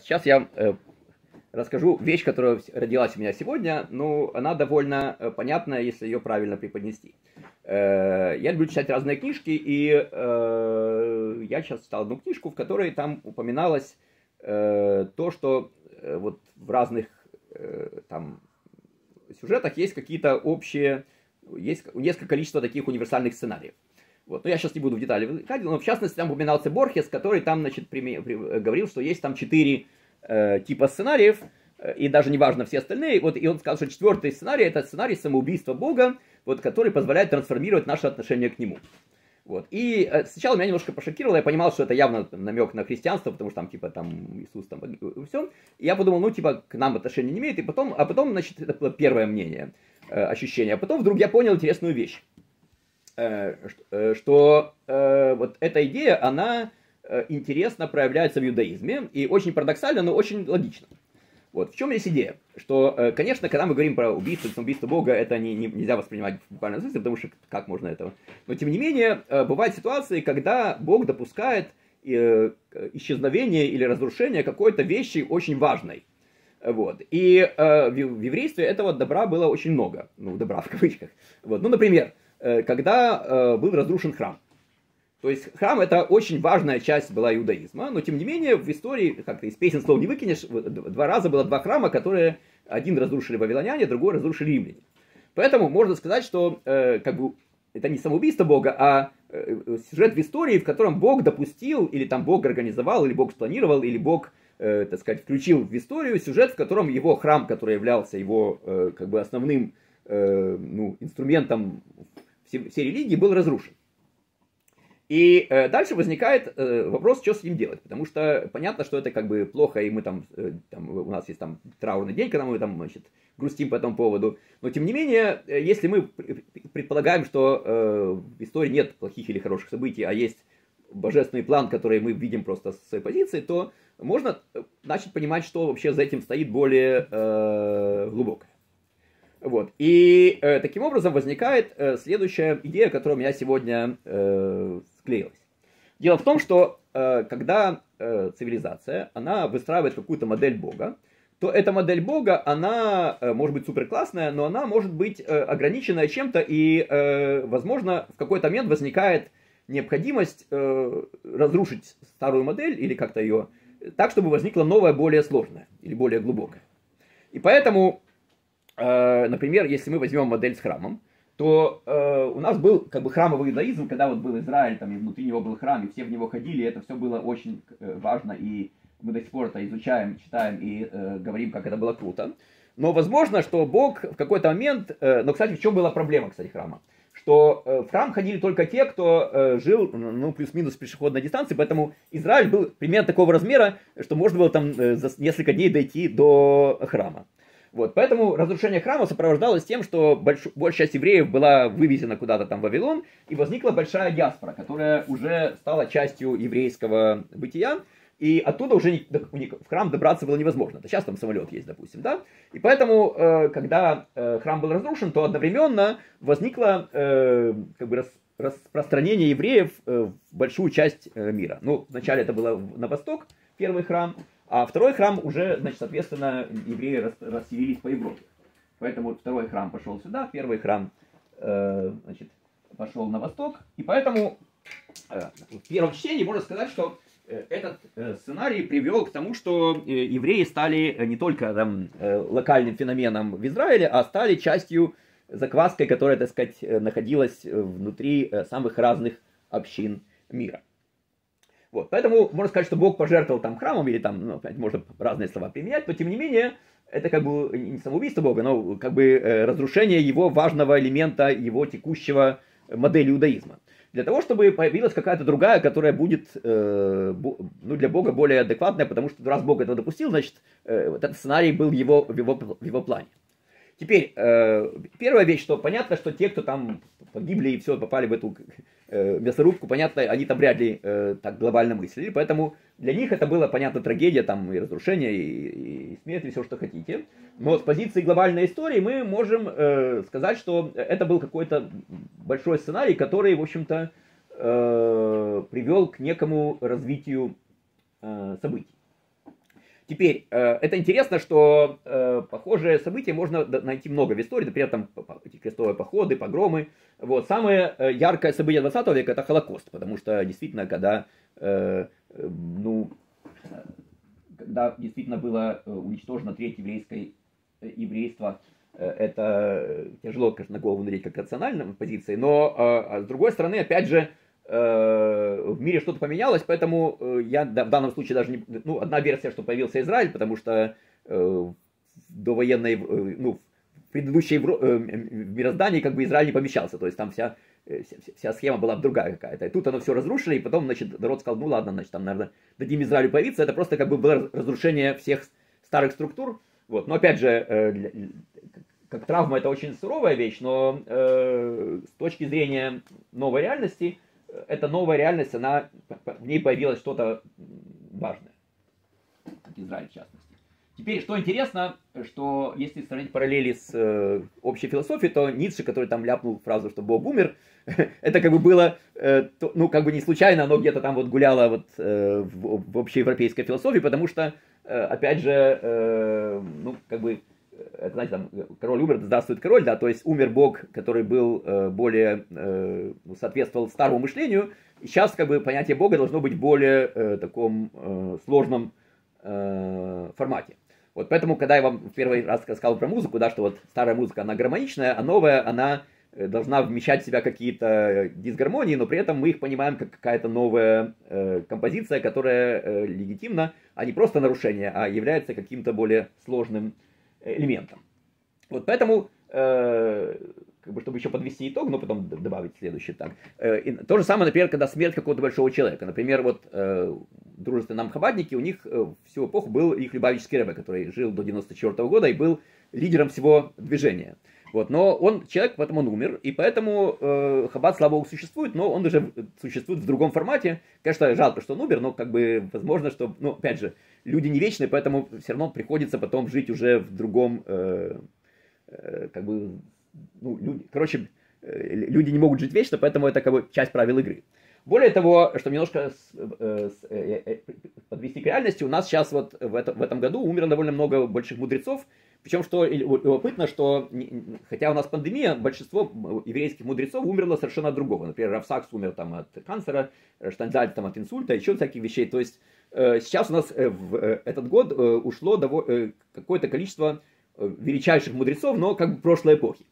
Сейчас я э, расскажу вещь, которая родилась у меня сегодня, но она довольно э, понятная, если ее правильно преподнести. Э, я люблю читать разные книжки, и я сейчас читал одну книжку, в которой там упоминалось то, что вот в разных там сюжетах есть какие-то общие, есть несколько количества таких универсальных сценариев. Вот. Но я сейчас не буду в детали вникать, но в частности там упоминался Борхес, который там, значит, при, при, говорил, что есть там четыре э, типа сценариев, э, и даже неважно все остальные. Вот, и он сказал, что четвертый сценарий это сценарий самоубийства Бога, вот, который позволяет трансформировать наше отношение к нему. Вот. И э, сначала меня немножко пошокировало, я понимал, что это явно намек на христианство, потому что там, типа, там Иисус там все. И я подумал, ну, типа, к нам отношения не имеет, и потом, а потом, значит, это было первое мнение, э, ощущение. А потом вдруг я понял интересную вещь. Э, э, что э, вот эта идея, она интересно проявляется в иудаизме, и очень парадоксально, но очень логично. Вот, в чем есть идея? Что, конечно, когда мы говорим про убийство, убийство Бога, это не, не, нельзя воспринимать в буквальном смысле, потому что как можно этого? Но, тем не менее, бывают ситуации, когда Бог допускает исчезновение или разрушение какой-то вещи очень важной. Вот. И э, в, еврействе этого добра было очень много. Ну, добра в кавычках. Вот. Ну, например, когда э, был разрушен храм. То есть храм это очень важная часть была иудаизма, но тем не менее в истории, как-то из песен слов не выкинешь, два раза было два храма, которые один разрушили вавилоняне, другой разрушили римляне. Поэтому можно сказать, что э, как бы это не самоубийство Бога, а э, сюжет в истории, в котором Бог допустил, или там Бог организовал, или Бог спланировал, или Бог, э, так сказать, включил в историю сюжет, в котором его храм, который являлся его э, как бы основным э, ну, инструментом все религии был разрушен. И э, дальше возникает э, вопрос, что с ним делать, потому что понятно, что это как бы плохо, и мы там, э, там у нас есть там траурный день, когда мы там, значит, грустим по этому поводу, но тем не менее, если мы предполагаем, что в истории нет плохих или хороших событий, а есть божественный план, который мы видим просто с своей позиции, то можно начать понимать, что вообще за этим стоит более э, глубоко. Вот. И э, таким образом возникает э, следующая идея, которая у меня сегодня э, склеилась. Дело в том, что э, когда э, цивилизация, она выстраивает какую-то модель Бога, то эта модель Бога, она э, может быть супер классная, но она может быть э, ограниченная чем-то, и, э, возможно, в какой-то момент возникает необходимость э, разрушить старую модель или как-то ее так, чтобы возникла новая, более сложная или более глубокая. И поэтому Э, например, если мы возьмем модель с храмом, то э, у нас был как бы храмовый иудаизм, когда вот был Израиль, там и внутри него был храм, и все в него ходили, и это все было очень э, важно, и мы до сих пор это изучаем, читаем и э, говорим, как это было круто. Но возможно, что Бог в какой-то момент, э, но, кстати, в чем была проблема, кстати, храма? Что э, в храм ходили только те, кто э, жил, ну, плюс-минус пешеходной дистанции, поэтому Израиль был примерно такого размера, что можно было там э, за несколько дней дойти до храма. Вот, поэтому разрушение храма сопровождалось тем, что больш... большая часть евреев была вывезена куда-то там в Вавилон, и возникла большая диаспора, которая уже стала частью еврейского бытия, и оттуда уже не... в храм добраться было невозможно. Сейчас там самолет есть, допустим, да? И поэтому, э, когда э, храм был разрушен, то одновременно возникло э, как бы рас... распространение евреев в большую часть мира. Ну, вначале это было на восток, первый храм, а второй храм уже, значит, соответственно, евреи расселились по Европе. Поэтому второй храм пошел сюда, первый храм, э, значит, пошел на восток. И поэтому э, в первом чтении можно сказать, что э, этот э, сценарий привел к тому, что э, евреи стали не только там, локальным феноменом в Израиле, а стали частью закваской, которая, так сказать, находилась внутри самых разных общин мира. Вот, поэтому можно сказать, что Бог пожертвовал там храмом, или там, ну, опять можно разные слова применять, но тем не менее, это как бы не самоубийство Бога, но как бы э, разрушение его важного элемента, его текущего модели иудаизма. Для того, чтобы появилась какая-то другая, которая будет э, ну, для Бога более адекватная, потому что раз Бог этого допустил, значит, э, вот этот сценарий был его, в его, в его плане. Теперь, э, первая вещь, что понятно, что те, кто там погибли и все, попали в эту э, мясорубку, понятно, они там вряд ли э, так глобально мыслили, поэтому для них это была, понятно, трагедия, там, и разрушение, и, и смерть, и все, что хотите. Но с позиции глобальной истории мы можем э, сказать, что это был какой-то большой сценарий, который, в общем-то, э, привел к некому развитию э, событий. Теперь, э, это интересно, что э, похожие события можно найти много в истории, например, там эти крестовые походы, погромы. Вот. Самое э, яркое событие 20 века это Холокост, потому что действительно, когда, ну, когда действительно было уничтожено треть еврейской, еврейства, это тяжело, конечно, на голову надеть как рациональной позиции, но а с другой стороны, опять же, в мире что-то поменялось, поэтому э, я в данном случае даже не... Ну, одна версия, что появился Израиль, потому что э, до военной, ну, в предыдущей мироздании как бы Израиль не помещался, то есть там вся, вся схема была другая какая-то. И тут оно все разрушили, и потом, значит, народ сказал, ну ладно, значит, там, наверное, дадим Израилю появиться. Это просто как бы было разрушение всех старых структур. Вот. Но опять же, как травма это очень суровая вещь, но э, с точки зрения новой реальности, эта новая реальность, она, в ней появилось что-то важное. Израиль, в частности. Теперь, что интересно, что если сравнить параллели с э, общей философией, то Ницше, который там ляпнул фразу, что Бог умер, это как бы было, э, то, ну, как бы не случайно, оно где-то там вот гуляло вот, э, в, в общеевропейской философии, потому что, э, опять же, э, ну, как бы, это, знаете, там, король умер, здравствует король, да, то есть умер бог, который был э, более, э, ну, соответствовал старому мышлению, и сейчас, как бы, понятие бога должно быть более э, таком э, сложном э, формате. Вот поэтому, когда я вам в первый раз сказал про музыку, да, что вот старая музыка, она гармоничная, а новая, она э, должна вмещать в себя какие-то дисгармонии, но при этом мы их понимаем как какая-то новая э, композиция, которая э, легитимна, а не просто нарушение, а является каким-то более сложным элементом. Вот поэтому, э, как бы, чтобы еще подвести итог, но потом добавить следующий так. Э, то же самое, например, когда смерть какого-то большого человека. Например, вот э, дружественные нам хабадники, у них э, всю эпоху был их Любавический Рэбе, который жил до 94 -го года и был лидером всего движения. Вот, но он человек, поэтому он умер, и поэтому э, Хаббат, слава богу, существует, но он уже существует в другом формате. Конечно, жалко, что он умер, но как бы возможно, что, ну, опять же, люди не вечные, поэтому все равно приходится потом жить уже в другом, э, э, как бы, ну, люди, короче, э, люди не могут жить вечно, поэтому это как бы часть правил игры. Более того, чтобы немножко с, э, с, э, э, подвести к реальности, у нас сейчас вот в, это, в этом году умерло довольно много больших мудрецов, причем, что любопытно, что хотя у нас пандемия, большинство еврейских мудрецов умерло совершенно от другого. Например, Равсакс умер там от канцера, Штанзаль там от инсульта, еще всяких вещей. То есть э, сейчас у нас э, в э, этот год ушло какое-то количество величайших мудрецов, но как бы прошлой эпохи.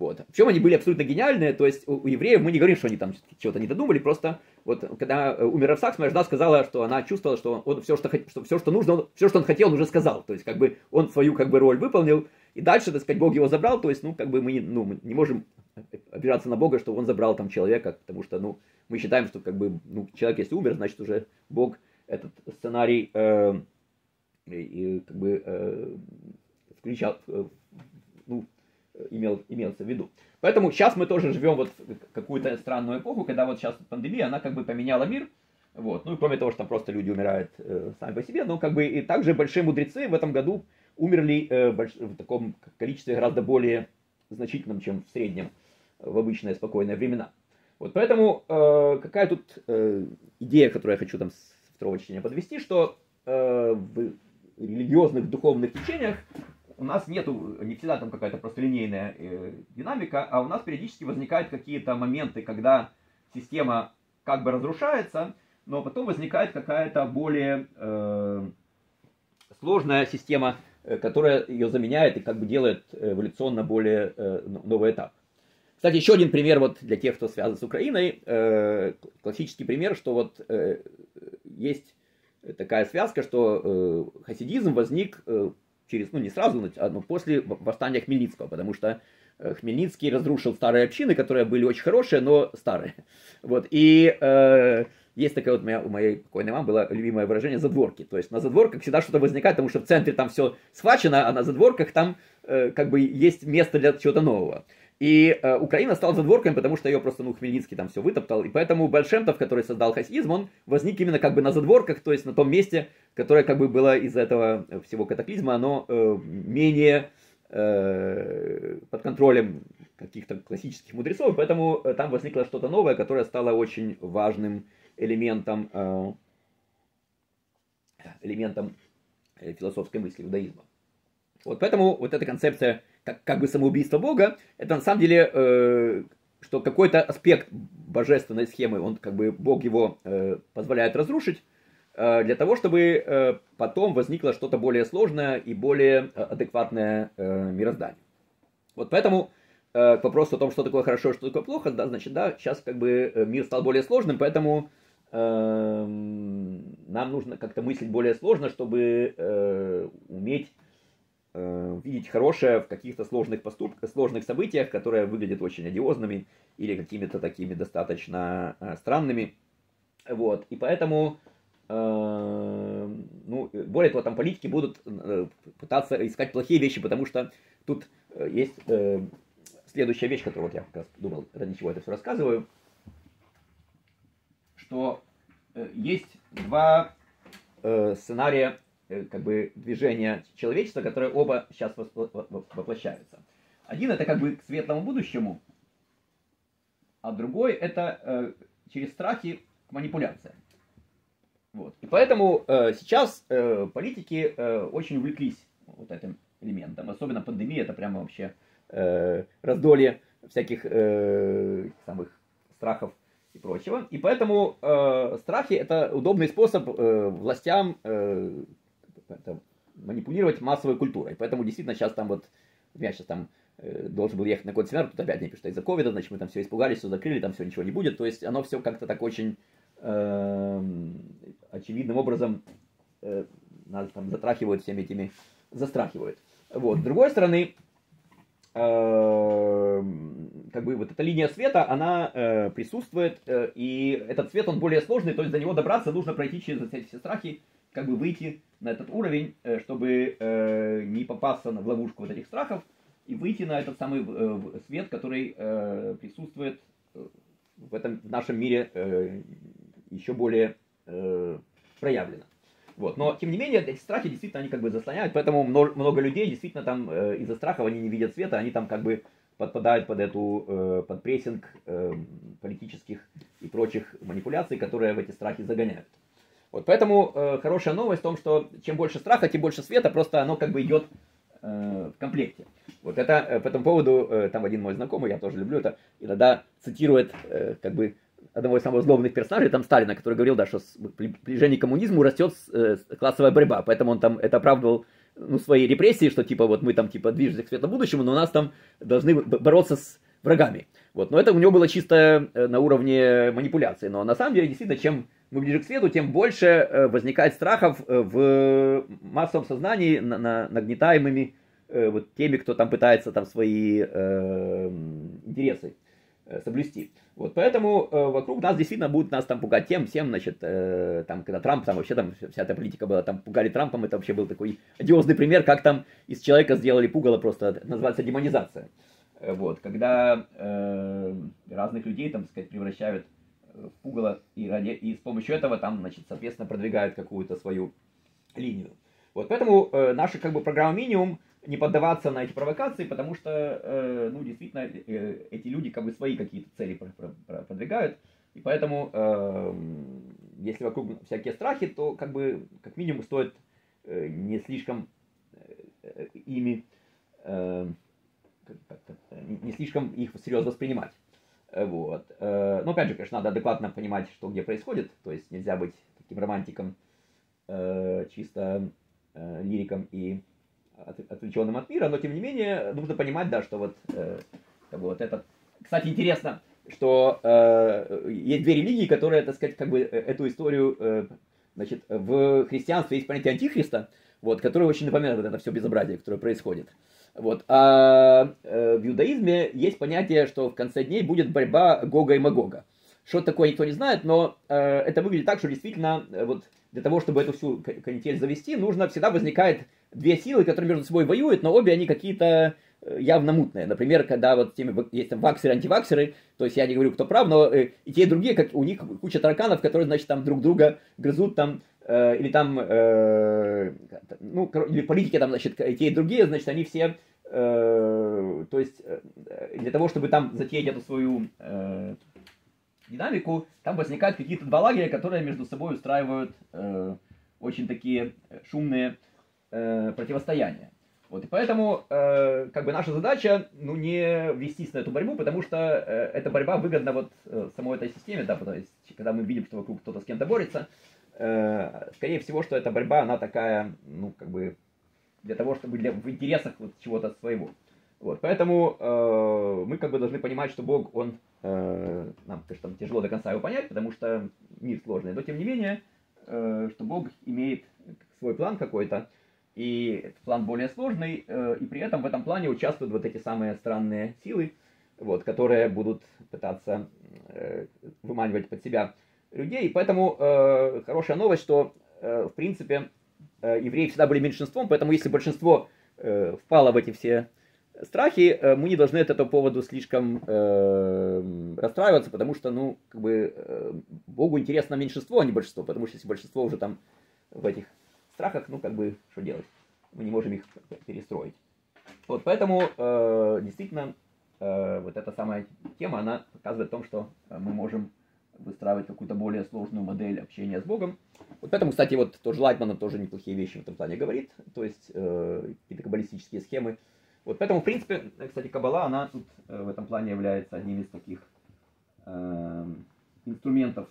Вот. Причем они были абсолютно гениальные, то есть у, у евреев мы не говорим, что они там чего-то не додумали, просто вот когда э, умер Равсакс, моя жена сказала, что она чувствовала, что он все, что, что, все, что нужно, все, что он хотел, он уже сказал, то есть как бы он свою как бы роль выполнил, и дальше, так сказать, Бог его забрал, то есть, ну, как бы мы, ну, мы не можем опираться на Бога, что он забрал там человека, потому что, ну, мы считаем, что как бы, ну, человек если умер, значит уже Бог этот сценарий э, и, как бы э, включал, э, ну, имел, имелся в виду. Поэтому сейчас мы тоже живем вот какую-то странную эпоху, когда вот сейчас пандемия, она как бы поменяла мир, вот. Ну и кроме того, что там просто люди умирают э, сами по себе, но как бы и также большие мудрецы в этом году умерли э, больш... в таком количестве гораздо более значительном, чем в среднем в обычные спокойные времена. Вот поэтому э, какая тут э, идея, которую я хочу там с второго чтения подвести, что э, в религиозных духовных течениях у нас нету не всегда там какая-то просто линейная э, динамика, а у нас периодически возникают какие-то моменты, когда система как бы разрушается, но потом возникает какая-то более э, сложная система, э, которая ее заменяет и как бы делает эволюционно более э, новый этап. Кстати, еще один пример вот для тех, кто связан с Украиной. Э, классический пример, что вот э, есть такая связка, что э, хасидизм возник э, через, ну не сразу, но после восстания Хмельницкого, потому что э, Хмельницкий разрушил старые общины, которые были очень хорошие, но старые. Вот, и э, есть такое вот у, у моей покойной мамы было любимое выражение задворки. То есть на задворках всегда что-то возникает, потому что в центре там все схвачено, а на задворках там э, как бы есть место для чего-то нового. И э, Украина стала задворками, потому что ее просто, ну, Хмельницкий там все вытоптал. И поэтому Большемтов, который создал хасидизм, он возник именно как бы на задворках, то есть на том месте, которое как бы было из-за этого всего катаклизма, оно э, менее э, под контролем каких-то классических мудрецов, поэтому э, там возникло что-то новое, которое стало очень важным элементом, э, элементом философской мысли иудаизма. Вот поэтому вот эта концепция как, как бы самоубийства Бога, это на самом деле, э, что какой-то аспект божественной схемы, он как бы Бог его э, позволяет разрушить, э, для того, чтобы э, потом возникло что-то более сложное и более э, адекватное э, мироздание. Вот поэтому э, к вопросу о том, что такое хорошо, что такое плохо, да, значит, да, сейчас как бы э, мир стал более сложным, поэтому нам нужно как-то мыслить более сложно, чтобы э, уметь э, видеть хорошее в каких-то сложных поступках, сложных событиях, которые выглядят очень одиозными или какими-то такими достаточно э, странными. Вот. И поэтому, э, ну, более того, там политики будут пытаться искать плохие вещи, потому что тут есть следующая вещь, которую вот я как раз думал, ради чего это все рассказываю, что есть два сценария как бы движения человечества, которые оба сейчас воплощаются. Один это как бы к светлому будущему, а другой это э, через страхи к манипуляциям. Вот. И поэтому э, сейчас э, политики э, очень увлеклись вот этим элементом. Особенно пандемия, это прямо вообще э, раздолье всяких э, самых страхов и прочего. И поэтому э, страхи это удобный способ э, властям э, это, манипулировать массовой культурой. Поэтому действительно сейчас там вот, я сейчас там э, должен был ехать на какой-то семинар, тут опять не пишут, что из-за ковида, значит, мы там все испугались, все закрыли, там все ничего не будет. То есть оно все как-то так очень э, очевидным образом э, нас там затрахивают всеми этими, застрахивают. Вот. С другой стороны, э, как бы вот эта линия света, она э, присутствует, э, и этот свет, он более сложный, то есть до него добраться нужно пройти через эти все страхи, как бы выйти на этот уровень, э, чтобы э, не попасться в ловушку вот этих страхов и выйти на этот самый э, свет, который присутствует в этом в нашем мире еще более проявлено. Вот. Но, тем не менее, эти страхи действительно, они как бы заслоняют, поэтому много людей действительно там из-за страхов они не видят света, они там как бы подпадают под эту, под прессинг политических и прочих манипуляций, которые в эти страхи загоняют. Вот поэтому э, хорошая новость в том, что чем больше страха, тем больше света, просто оно как бы идет э, в комплекте. Вот это э, по этому поводу, э, там один мой знакомый, я тоже люблю это, иногда цитирует э, как бы одного из самых злобных персонажей, там Сталина, который говорил, да, что с приближением к коммунизму растет э, классовая борьба, поэтому он там это оправдывал ну, свои репрессии, что типа вот мы там типа движемся к светлому будущему, но у нас там должны бороться с врагами. Вот, но это у него было чисто э, на уровне манипуляции, но на самом деле действительно чем мы ближе к свету, тем больше э, возникает страхов э, в массовом сознании на, на, нагнетаемыми э, вот теми, кто там пытается там свои э, интересы соблюсти. Вот поэтому вокруг нас действительно будут нас там пугать тем, всем, значит, там, когда Трамп, там вообще там вся эта политика была, там пугали Трампом, это вообще был такой одиозный пример, как там из человека сделали пугало, просто называется демонизация. Вот, когда э, разных людей, там, сказать, превращают в пугало, и, ради, и с помощью этого там, значит, соответственно, продвигают какую-то свою линию. Вот поэтому э, наша как бы программа минимум не поддаваться на эти провокации, потому что, э, ну, действительно, э, эти люди как бы свои какие-то цели продвигают, и поэтому, э, если вокруг всякие страхи, то как бы как минимум стоит э, не слишком э, ими, э, не слишком их всерьез воспринимать. Э, вот. Э, ну, опять же, конечно, надо адекватно понимать, что где происходит. То есть нельзя быть таким романтиком, э, чисто лириком и отвлеченным от мира, но тем не менее нужно понимать, да, что вот, вот этот... Кстати, интересно, что есть две религии, которые, так сказать, как бы эту историю, значит, в христианстве есть понятие антихриста, вот, которое очень напоминает вот это все безобразие, которое происходит. Вот. А э, в иудаизме есть понятие, что в конце дней будет борьба Гога и Магога. Что такое, никто не знает, но э, это выглядит так, что действительно э, вот для того, чтобы эту всю канитель завести, нужно всегда возникает две силы, которые между собой воюют, но обе они какие-то э, явно мутные. Например, когда вот теми, есть там ваксеры, антиваксеры, то есть я не говорю, кто прав, но э, и те, и другие, как у них куча тараканов, которые, значит, там друг друга грызут там, э, или там, э, ну, или политики там, значит, те, и другие, значит, они все Э, то есть для того, чтобы там затеять эту свою динамику, там возникают какие-то два лагеря, которые между собой устраивают очень такие шумные противостояние. Вот, и поэтому, э, как бы наша задача, ну, не вестись на эту борьбу, потому что э, эта борьба выгодна вот э, самой этой системе, да, то есть, когда мы видим, что вокруг кто-то с кем-то борется, э, скорее всего, что эта борьба, она такая, ну, как бы, для того, чтобы для, в интересах вот чего-то своего. Вот, поэтому э, мы как бы должны понимать, что Бог, Он, э, нам, конечно, там тяжело до конца его понять, потому что мир сложный, но тем не менее, э, что Бог имеет свой план какой-то, и план более сложный, э, и при этом в этом плане участвуют вот эти самые странные силы, вот, которые будут пытаться э, выманивать под себя людей. И поэтому э, хорошая новость, что э, в принципе э, евреи всегда были меньшинством, поэтому если большинство э, впало в эти все страхи, э, мы не должны от этого поводу слишком э, расстраиваться, потому что, ну, как бы, э, Богу интересно меньшинство, а не большинство, потому что если большинство уже там в этих страхах, ну, как бы, что делать? Мы не можем их перестроить. Вот, поэтому, э, действительно, э, вот эта самая тема, она показывает о том, что мы можем выстраивать какую-то более сложную модель общения с Богом. Вот поэтому, кстати, вот тоже Лайтман тоже неплохие вещи в этом плане говорит, то есть э, какие-то каббалистические схемы. Вот поэтому, в принципе, кстати, Каббала, она тут э, в этом плане является одним из таких э, инструментов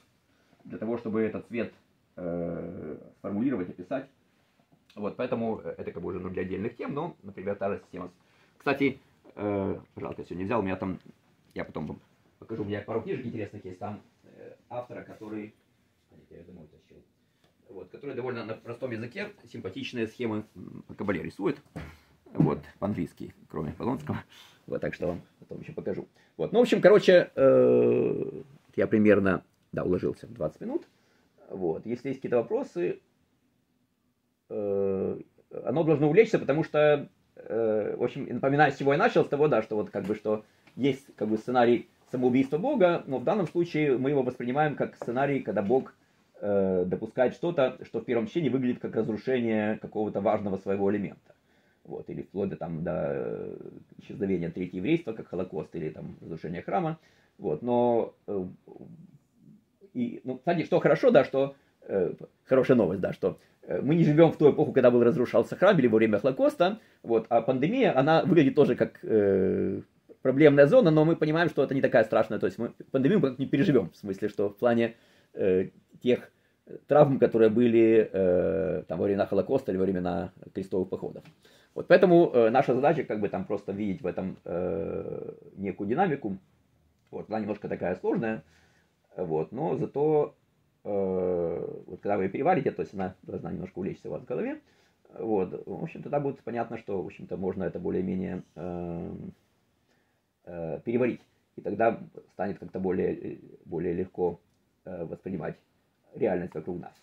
для того, чтобы этот цвет э, сформулировать, описать. Вот, поэтому это как бы уже ну, для отдельных тем, но, например, та же система. Кстати, э, жалко, сегодня взял, у меня там, я потом покажу, у меня пару книжек интересных есть, там э, автора, который, я домой тащил, вот, который довольно на простом языке симпатичные схемы кабале рисует, вот, по-английски, кроме Полонского, вот, так что вам потом еще покажу. Вот, ну, в общем, короче, э, я примерно, да, уложился в 20 минут, вот, если есть какие-то вопросы, Э, оно должно увлечься, потому что, э, в общем, напоминаю, с чего я начал, с того, да, что вот как бы, что есть как бы сценарий самоубийства Бога, но в данном случае мы его воспринимаем как сценарий, когда Бог э, допускает что-то, что в первом чтении выглядит как разрушение какого-то важного своего элемента. Вот, или вплоть до, там, до исчезновения третьего еврейства, как Холокост, или там разрушение храма. Вот, но, э, и, ну, кстати, что хорошо, да, что, э, хорошая новость, да, что Э, мы не живем в ту эпоху, когда был разрушался храм или во время Холокоста, вот, а пандемия, она выглядит тоже как э, проблемная зона, но мы понимаем, что это не такая страшная, то есть мы пандемию мы не переживем, в смысле, что в плане э, тех травм, которые были э, там, во времена Холокоста или во времена крестовых походов. Вот поэтому э, наша задача как бы там просто видеть в этом э, некую динамику. Вот, она немножко такая сложная, вот, но зато Э, вот когда вы ее переварите, то есть она должна немножко улечься у вас в голове, вот, в общем, тогда будет понятно, что, в общем-то, можно это более-менее э, э, переварить. И тогда станет как-то более, более легко э, воспринимать реальность вокруг нас.